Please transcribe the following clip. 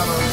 summer.